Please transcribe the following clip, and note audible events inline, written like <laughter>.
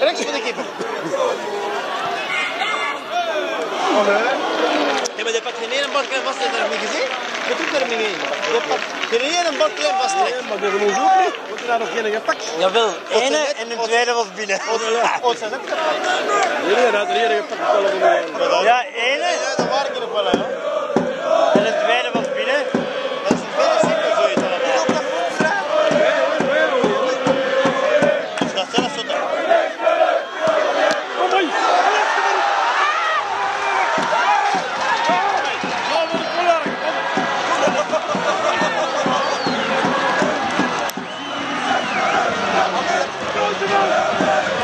Rechts van de keeper. Oh, nee. maar je pakt geen ene balklijn vast, heb je dat niet gezien? Dat doet er niet in. Die pakt geen ene balklijn vast. Nee, maar die genoeg zoeken. niet. Wordt daar nog geen gepakt? Jawel, ene en een tweede was binnen. Oost zijn net <laughs> gepakt. Nee, dat had er gepakt. Roosevelt.